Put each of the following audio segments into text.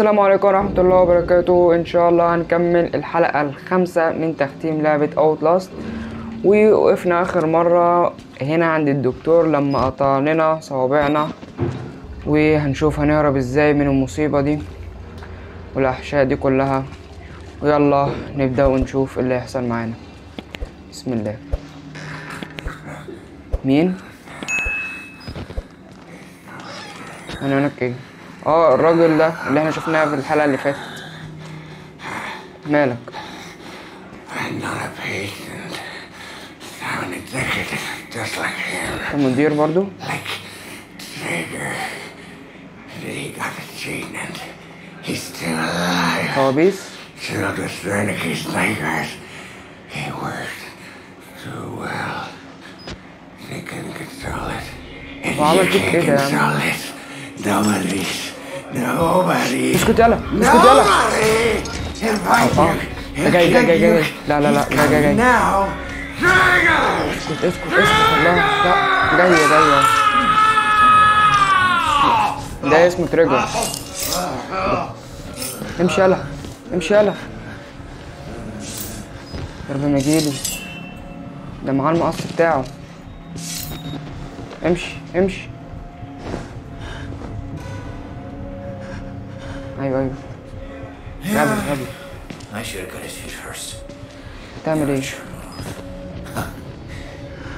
السلام عليكم ورحمة الله وبركاته. إن شاء الله هنكمل الحلقة الخامسة من تختيم لعبة أوتلاست ووقفنا آخر مرة هنا عند الدكتور لما قطع لنا صوابعنا وهنشوف هنهرب إزاي من المصيبة دي والأحشاء دي كلها. ويلا نبدأ ونشوف اللي هيحصل معانا. بسم الله. مين؟ أنا هناك إيه؟ آه الراجل ده اللي إحنا شفناه في الحلقة اللي فاتت. مالك؟ المدير برضو؟ وعمل كده يا Nobody. اسكت يلا اسكت يلا. ده جاي جاي جاي جاي لا لا لا ده جاي جاي! اسكت اسكت اسكت الله لا ده اسمه تريجر امشي يلا امشي يلا ربنا ما يجيلي ده معاه المقص بتاعه امشي امشي ايوه ايوه غبي غبي I should have got his feet first. تعمل ايه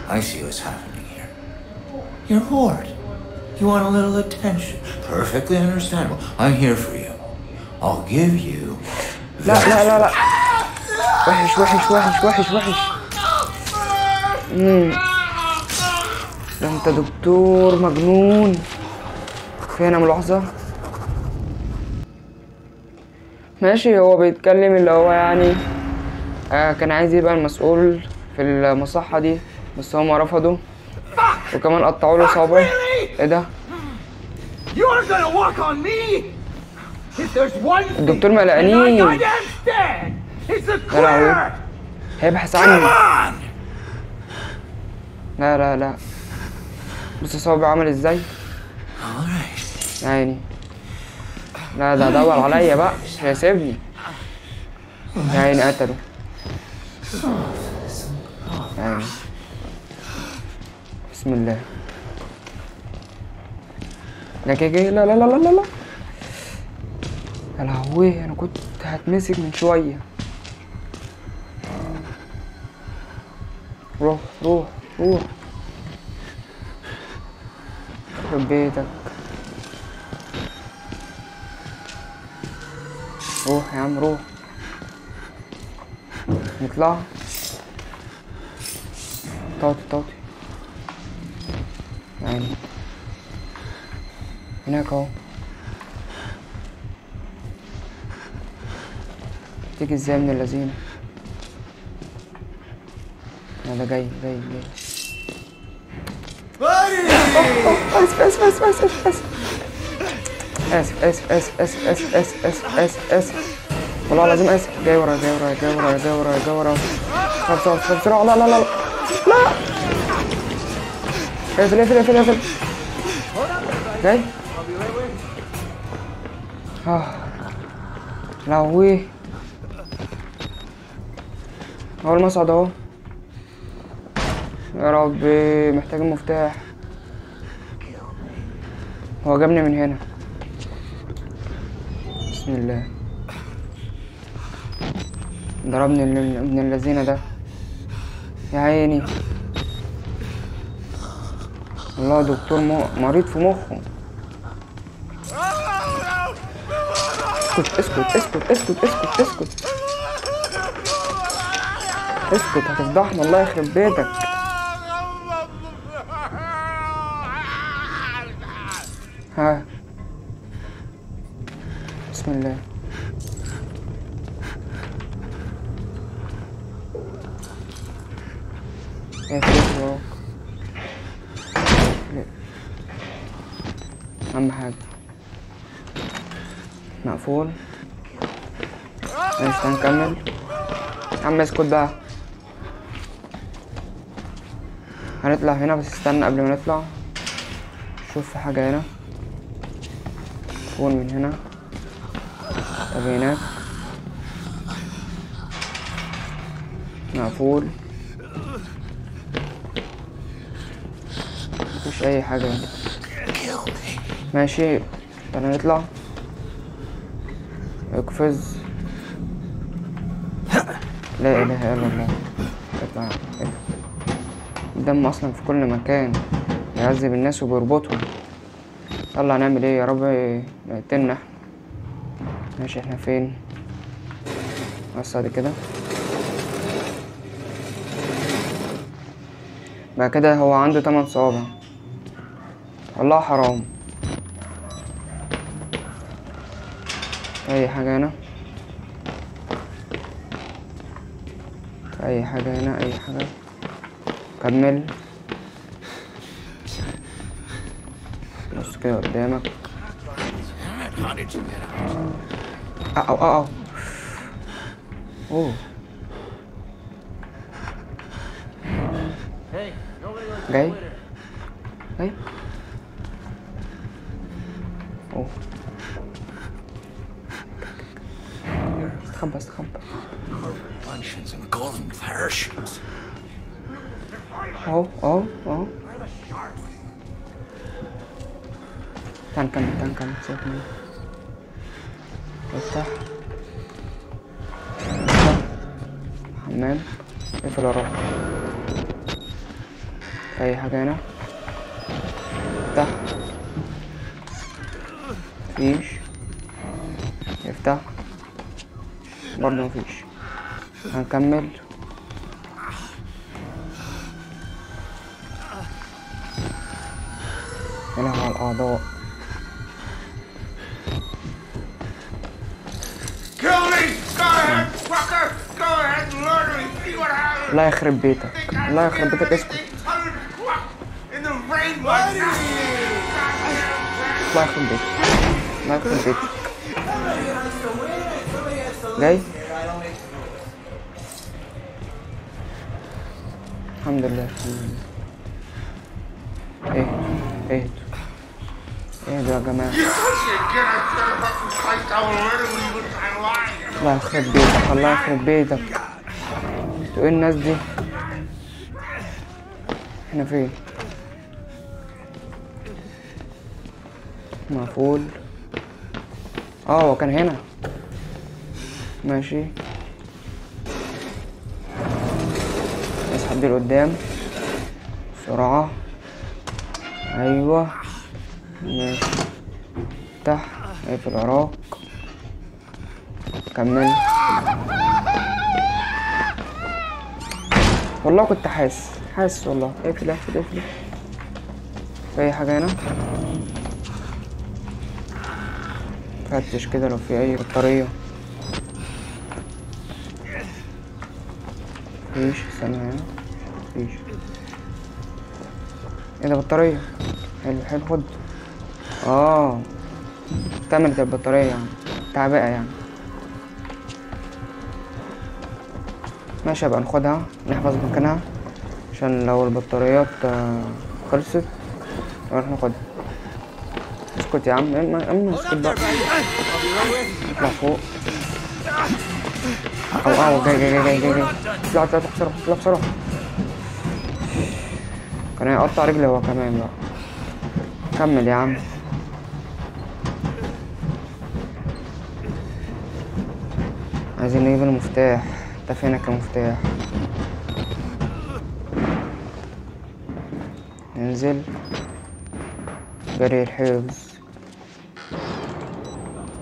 I see what's happening here. You're bored. You want a little attention. Perfectly understandable. I'm here for you. I'll give you. لا لا لا لا وحش وحش وحش وحش وحش مم. ده انت دكتور مجنون في هنا ملاحظة ماشي هو بيتكلم اللي هو يعني آه كان عايز يبقى المسؤول في المصحة دي بس هما رفضوا وكمان قطعوا له صابع إيه ده؟ الدكتور ملقانيه لا هيبحث عني لا لا لا. بص صوابعي عامل إزاي؟ يعني لا ده دور عليا بقى. مش هيسيبني يا عيني قتله يا عيني بسم الله. لا جاي لا لا لا لا لا لا. لهوي أنا كنت هتمسك من شوية. روح روح روح. يخرب بيتك. روح يا عم روح نطلع طاطي طاطي يعني هناك اهو تيجي إزاي من اللذينة ده جاي جاي جاي اسف اسف اسف اسف اسف اسف اسف اسف اسف اسف اسف اسف اسف اسف والله العظيم اسف جاي ورايا جاي ورايا جاي ورايا جاي ورايا جاي بسرعة طب بسرعة. لا لا لا لا. لا. اقفل اقفل اقفل اقفل. جاي. آه لهوي. اهو المصعد أهو. يا ربي محتاج المفتاح. هو جابني من هنا. بسم الله. ضربني ابن اللذينة ده. يا عيني. والله دكتور مريض في مخه. اسكت اسكت اسكت اسكت اسكت اسكت. اسكت هتفضحنا الله يخرب بيتك. اسكت بقى. هنطلع هنا بس استنى قبل ما نطلع. شوف في حاجة هنا. فون من هنا. أجي هناك. مقفول مفيش أي حاجة هنا. ماشي. تعالى نطلع اقفز لا إله إلا الله. الدم أصلا في كل مكان. بيعذب الناس وبيربطهم. يلا هنعمل إيه؟ يا رب إحنا. ماشي إحنا فين؟ بس ادي كده. بعد كده هو عنده تمن صوابع. والله حرام. أي حاجة هنا؟ أي حاجة هنا أي حاجة. كمل. بص كده قدامك? أو أو أو أوه. جاي؟ جاي أهو أهو أهو تعال نكمل تعال نكمل سيبك مني افتح حمام. اقفل وراك. أي حاجة هنا؟ افتح. مفيش. افتح. برضه مفيش. هنكمل. あの Luiger beter. Luiger beter is goed. Luiger beter. Luiger beter. Nee? Alhamdulillah. يا جماعة. الله يخرب بيتك الله يخرب بيتك. أنتوا إيه الناس دي؟ إحنا فين؟ مقفول. آه هو كان هنا. ماشي. اسحب دي لقدام بسرعة. أيوه. افتح اقفل وراك كمل والله كنت حاسس حاسس والله. اقفل اقفل اقفل في أي حاجة هنا؟ فتش كده لو في أي بطارية. مفيش. استنى هنا. مفيش. إيه ده بطارية؟ حلو حلو. خد. آه. كملت البطارية يعني. تعبئة يعني. ماشي بقى ناخدها نحفظ مكانها عشان لو البطاريات آه، خلصت نروح ناخدها. اسكت يا عم. اما اما اسكت بقى. اطلع فوق. أو أو جاي جاي جاي جاي جاي. جاي اطلع اطلع بسرعة اطلع بسرعة. كان هيقطع رجلي هو كمان بقى. كمل يا عم. عايزين نجيب المفتاح. انت فينك يا مفتاح؟ ننزل. جري الحفظ.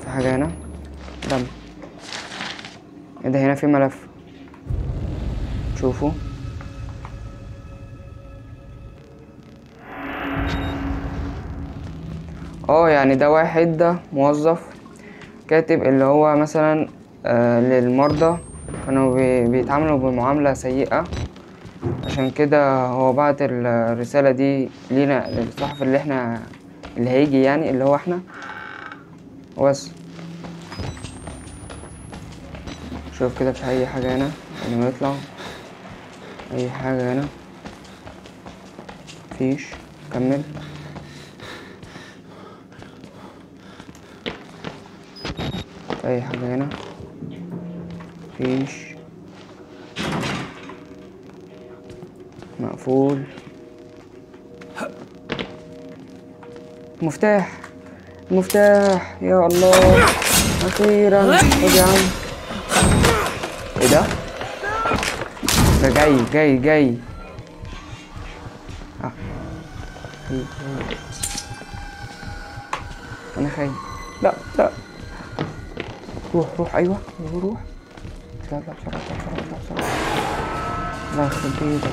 في حاجة هنا؟ دم. إيه ده هنا في ملف. شوفوا آه يعني ده واحد ده موظف كاتب اللي هو مثلا للمرضى. كانوا بي- بيتعاملوا بمعاملة سيئة. عشان كده هو بعت الرسالة دي لينا للصحفي اللي إحنا اللي هيجي يعني اللي هو إحنا. وبس شوف كده في أي حاجة هنا. قبل ما يطلع. أي حاجة هنا. مفيش. كمل. أي حاجة هنا. مفيش. مقفول. مفتاح. مفتاح. يا الله. أخيرا. خد يا عم. إيه ده؟ ده جاي جاي جاي. خي. أنا خايف. لا لا. روح روح. أيوه روح. لا لا بسرعة بسرعة بسرعة الله يخرب بيتك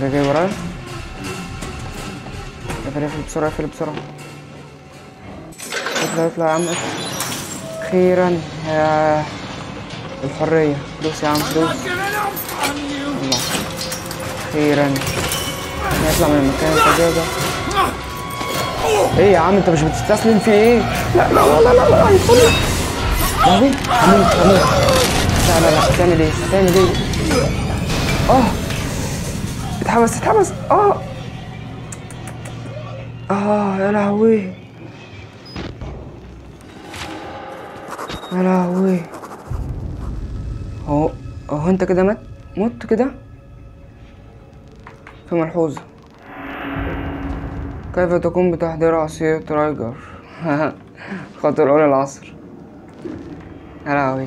ده جاي ورايا اقفل اقفل بسرعة اقفل بسرعة اطلع اطلع يا عم أخيرا يا الحرية دوس يا عم الله أخيرا نطلع من المكان الفجاجة إيه يا عم انت مش بتستسلم في إيه؟ لا لا لا لا لا هيدخل لهوي هموت هموت لا لا لا هتعمل إيه؟ هتعمل إيه؟ آه. اتحبس اتحبس. آه. آه يا لهوي. يا لهوي. هو هو انت كده مت مت كده. في ملحوظة. كيف تقوم بتحضير عصير ترايجر؟ خاطر أولى العصر. يا لهوي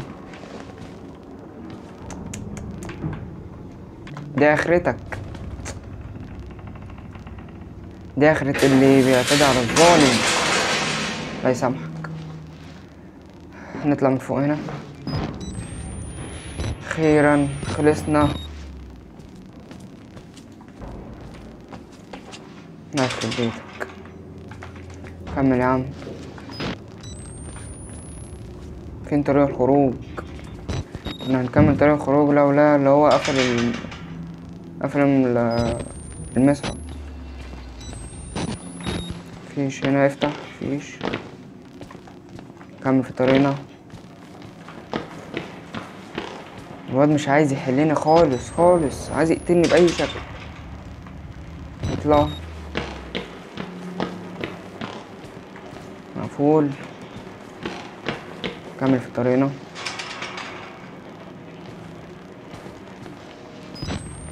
دي آخرتك. دي آخرة اللي بيعتدي على الظالم. الله يسامحك. نطلع من فوق هنا. أخيرا خلصنا. بيتك كمل يا عم فين طريق الخروج؟ كنا هنكمل طريق الخروج لولا اللي هو قفل ال... قفل ال- المصعد مفيش هنا افتح مفيش. كمل في طريقنا. الواد مش عايز يحلني خالص خالص. عايز يقتلني بأي شكل. اطلع. مقفول كمل في طريقنا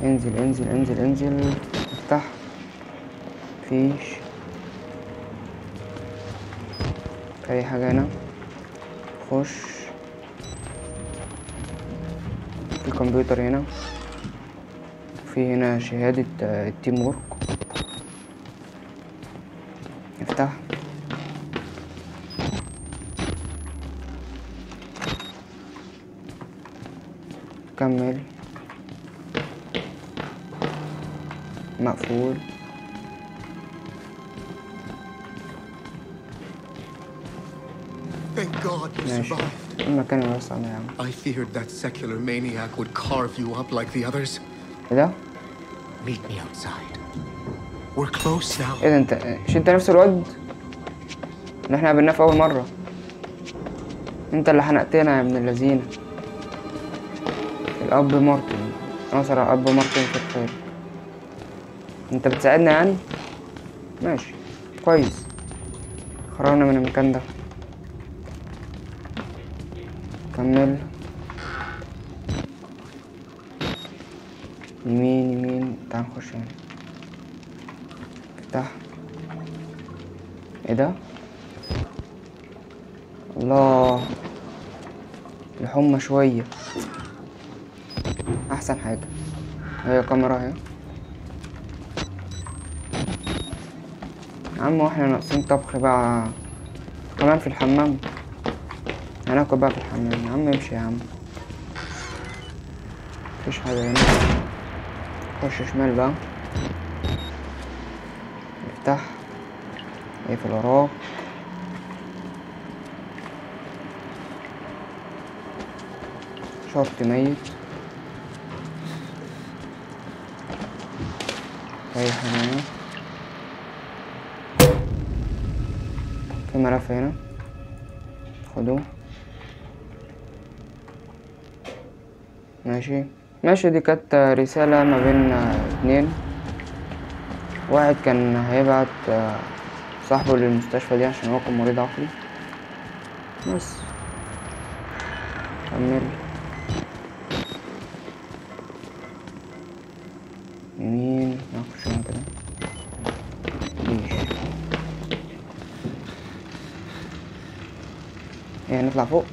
انزل انزل انزل انزل. افتح. مفيش. في أي حاجة هنا. خش. في كمبيوتر هنا. في هنا شهادة آه، ال teamwork كمل مقفول Thank God you ماشي survived. المكان الواسع ده يا عم I feared that secular maniac would carve you up like the others. إيه ده؟ Meet me outside. We're close now. إيه ده انت مش انت نفس الواد اللي إحنا قابلناه في اول مرة انت اللي حنقتنا يا ابن اللذينة الأب مارتن. ناصر أب مارتن في الخير أنت بتساعدنا يعني؟ ماشي. كويس. خرجنا من المكان ده. كمل. يمين يمين. تعال نخش هنا. افتح. إيه ده؟ الله. الحمى شوية. أحسن حاجة. هي كاميرا أهي. يا عم وإحنا ناقصين طبخ بقى كمان في الحمام. هناكل بقى في الحمام. يا عم امشي يا عم. مفيش حاجة هنا. خش شمال بقى. افتح. اقفل وراك شرط ميت. اي حاجة هنا. في ملف هنا. خدوه. ماشي. ماشي دي كانت رسالة ما بين اتنين. واحد كان هيبعت آه، صاحبه للمستشفى دي عشان هو كان مريض عقلي. بس. كمل. نطلع فوق.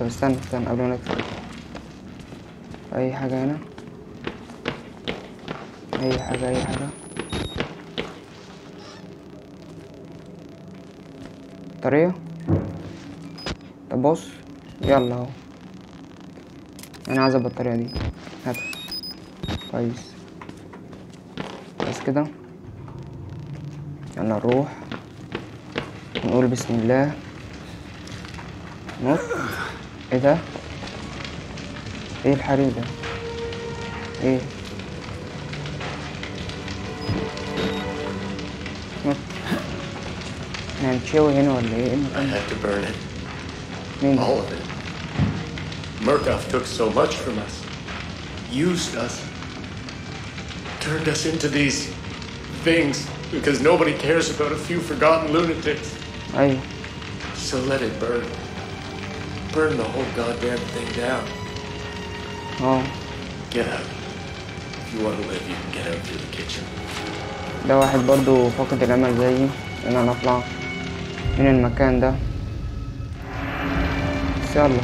طب استنى استنى قبل ما نطلع. أي حاجة هنا؟ أي حاجة أي حاجة؟ طريقة طب بص يلا أهو. أنا عايز البطارية دي. هاتها كويس. بس كده. يلا نروح. نقول بسم الله. ايه ده ايه الحريق ده ايه نط احنا هنتشوي هنا ولا ايه ايه I المكان ده had to burn it. مين ده All of it. Murkoff took so much from us. Used us. Turned us into these things because nobody cares about a few forgotten lunatics. ايوه So let it burn. Burn the whole goddamn thing down. آه Get out. If you want to live, you can get out through the kitchen. ده واحد برضو فاقد الامل زيي ان أنا اطلع من المكان ده بس يلا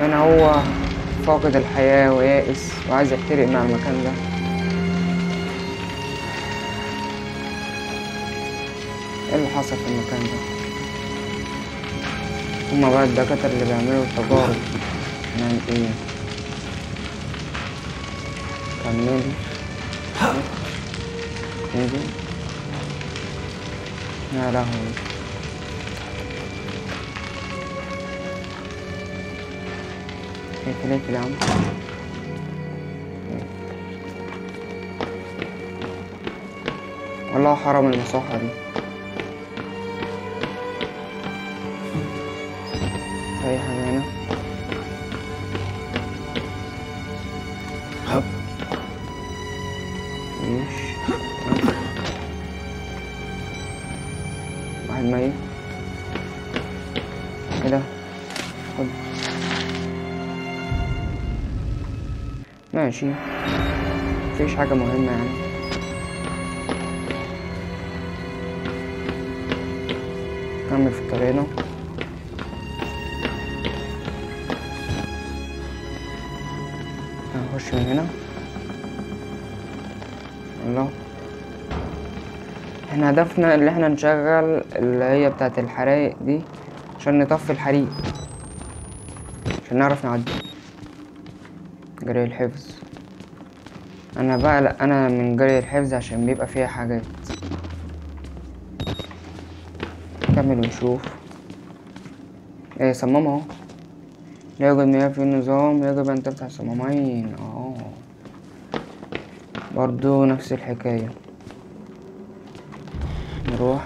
هنا هو فاقد الحياة ويائس وعايز يحترق مع المكان ده إيه اللي حصل في المكان ده؟ هما بقى الدكاترة اللي بيعملوا التجارب نعمل إيه؟ كمل ننزل يا لهوي. اقفل اقفل يا عم؟ والله حرام المصحة دي. واحد ميت إيه ده خد. ماشي. مفيش حاجة مهمة يعني. نكمل في طريقنا هنخش من هنا. الله. إحنا هدفنا اللي إحنا نشغل اللي هي بتاعت الحرايق دي عشان نطفي الحريق. عشان نعرف نعدي. جري الحفظ. أنا بقى لا أنا من جري الحفظ عشان بيبقى فيها حاجات. نكمل ونشوف إيه صمم اهو. يوجد مياه في النظام يجب ان تفتح صمامين. آه. برضو نفس الحكاية. نروح.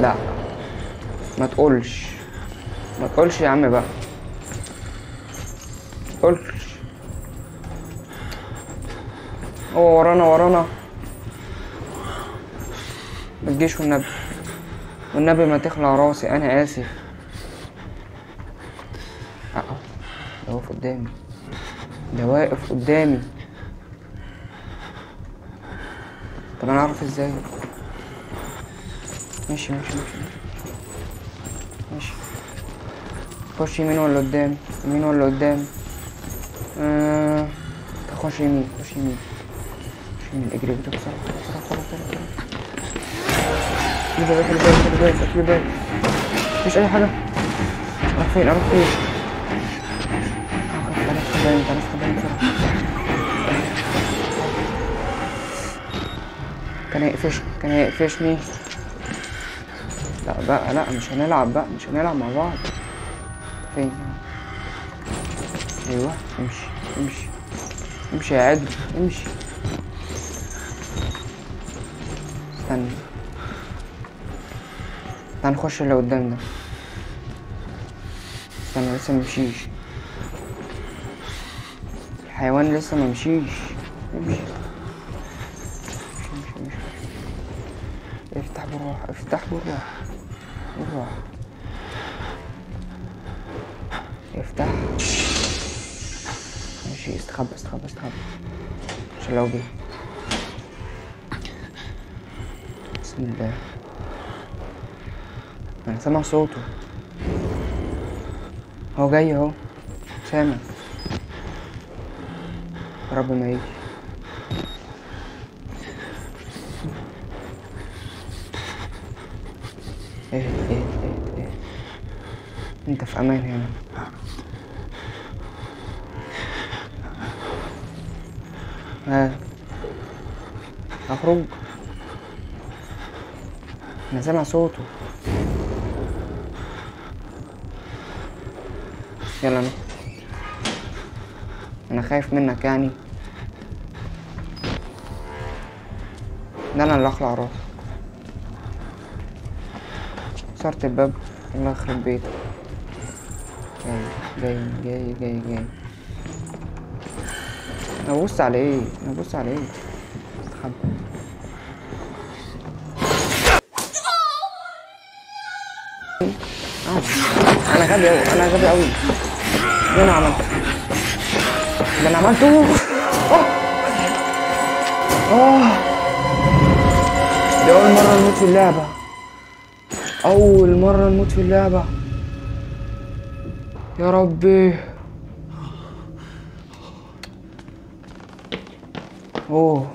لا ما تقولش. ما تقولش يا عم بقى. تقولش. هو ورانا ورانا. ما تجيش والنبي. والنبي ما تخلع راسي أنا آسف. أه ده واقف قدامي. ده واقف قدامي. طب أنا اعرف إزاي ماشي ماشي ماشي ماشي خش يمين ولا قدام يمين ولا قدام آه... خش يمين خش يمين خش يمين اجري اجري بسرعة بسرعة بسرعة بسرعة بسرعة بالك خلي بالك خلي بالك مفيش أي حاجة أروح فين أروح فين خلاص خدام خلاص خدام بسرعة كان هيقفشني كان هيقفشني لا بقى لا مش هنلعب بقى مش هنلعب مع بعض. فين؟ أيوه امشي امشي امشي يا عدل امشي. استنى. تعال نخش اللي قدام ده. استنى لسه ممشيش الحيوان لسه ممشيش امشي. بالراحة افتح بالراحة بالراحة افتح ماشي استخبى استخبى استخبى عشان لو جه بسم الله أنا سامع صوته هو جاي اهو سامع يا رب ما يجي إيه إيه إيه إيه انت في أمان هنا. ها اخرج. أنا سامع صوته. يلا أنا أنا خايف منك يعني. ده أنا اللي اخلع راسك كسرت الباب الله يخرب بيتك. جاي جاي جاي جاي. أنا على إيه أنا على إيه. أنا غبي أوي أنا غبي أوي. ده أنا عملته. ده أنا عملته. آه دي أول مرة نموت في اللعبة. أول مرة نموت في اللعبة. يا ربي. أوه.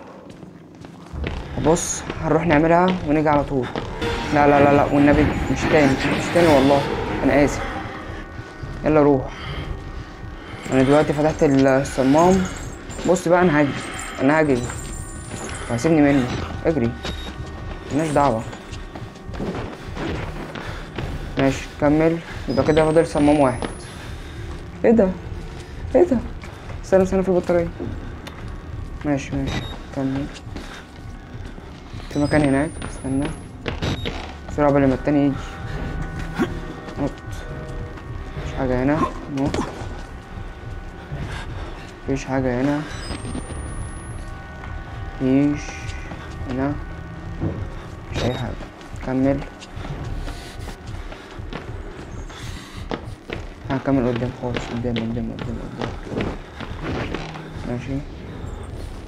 بص هنروح نعملها ونيجي على طول. لا لا لا لا والنبي مش تاني مش تاني والله. أنا آسف. يلا روح. أنا دلوقتي فتحت الصمام. بص بقى أنا هجري أنا هجري هسيبني مني اجري. مالناش دعوة. ماشي كمل. يبقى كده فاضل صمام واحد. إيه ده؟ إيه ده؟ استنى استنى في البطارية. ماشي ماشي. كمل في مكان هناك. استنى. بسرعة قبل ما التاني يجي. نط. مفيش حاجة هنا. نط. مفيش حاجة هنا. مفيش هنا. مفيش أي حاجة. كمل. هنكمل قدام خالص قدام قدام قدام قدام ماشي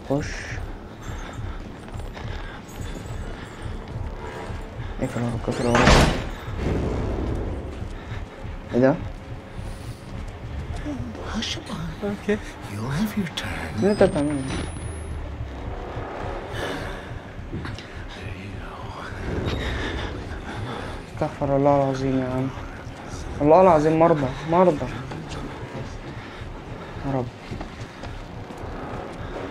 خش اقفل وراك اقفل وراك إيه ده؟ Hush on. Okay. You'll have your turn. إيه انت بتعمله؟ استغفر الله العظيم يا عم الله العظيم مرضى مرضى. يا رب.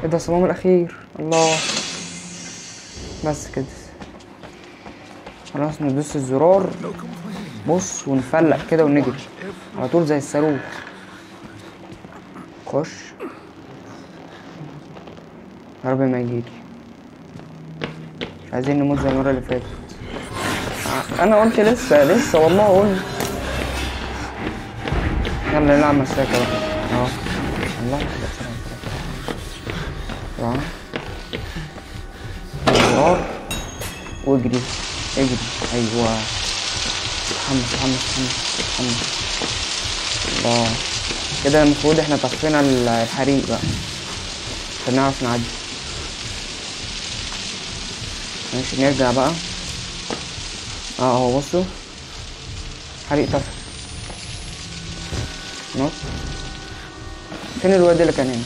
إيه ده الصمام الأخير. الله. بس كده. خلاص ندوس الزرار. بص ونفلق كده ونجري. على طول زي الصاروخ. خش. يا رب ما يجيلي مش عايزين نموت زي المرة اللي فاتت. أنا قلت لسه لسه والله قلت. يلا نلعب مساكة بقى. آه الله. سلام زرار واجري. اجري. أيوه. حمس حمس حمس حمس الله. كده المفروض إحنا طفينا ال- الحريق بقى. عشان نعرف نعدي. ماشي نرجع بقى. آه اهو بصوا. حريق طفى نط فين الواد اللي كان هنا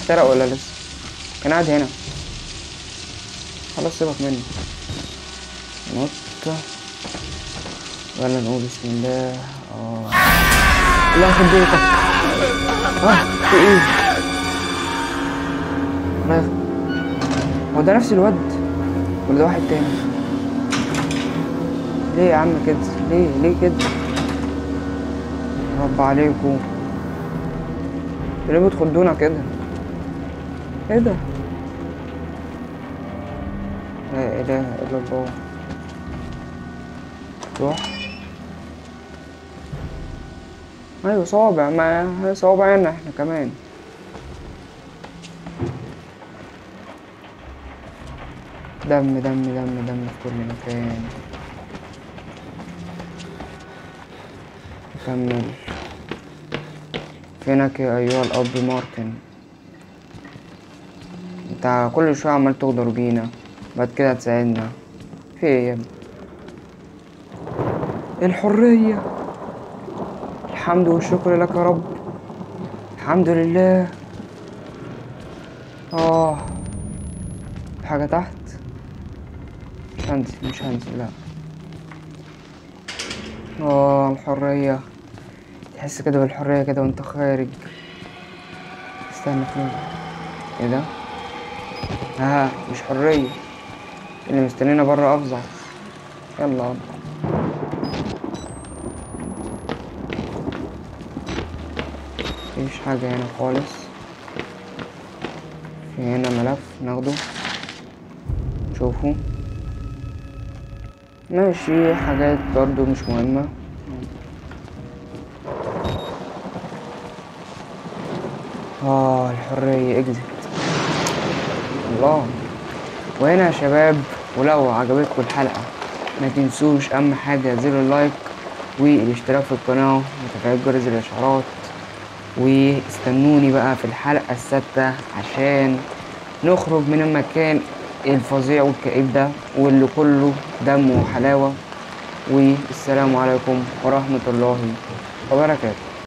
احترق ولا لسه كان قاعد هنا. خلاص سيبك منه نط ولا نقول بسم الله. آه. الله يخرب بيتك آه في إيه؟ هو ده نفس الواد. ولا ده واحد تاني؟ ليه يا عم كده؟ ليه؟ ليه كده؟ رب عليكم. ليه بتخدونا كده؟ إيه ده؟ لا إله إلا الله. روح أيوه صوابع. ما صوابعنا إحنا كمان. دم دم دم دم في كل مكان. نكمل فينك يا أيها الأب مارتن. أنت كل شوية عمال تغدر بينا بعد كده تساعدنا. في إيه يا ابني؟ الحرية. الحمد والشكر لك يا رب. الحمد لله. آه. حاجة تحت؟ مش هنزل مش هنزل لا. آه الحرية. تحس كده بالحرية كده وانت خارج. استنى فين إيه ده؟ ها مش حرية. اللي مستنينا برا أفظع. يلا. مفيش حاجة هنا خالص. في هنا ملف ناخده. نشوفه. ماشي حاجات برضو مش مهمة آه الحرية اكزت الله. وهنا يا شباب ولو عجبتكم الحلقة ما تنسوش أهم حاجة زر اللايك والاشتراك في القناة وتفعيل جرس الإشعارات واستنوني بقى في الحلقة السادسة عشان نخرج من المكان الفظيع والكئيب ده واللي كله دم وحلاوة. والسلام عليكم ورحمة الله وبركاته.